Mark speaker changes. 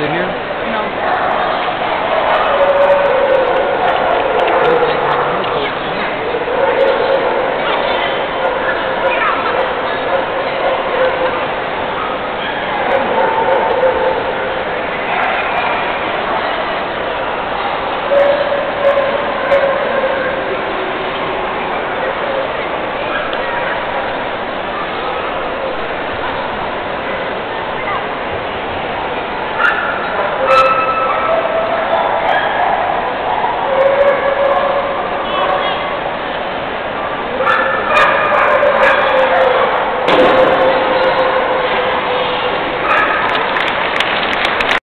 Speaker 1: sit here?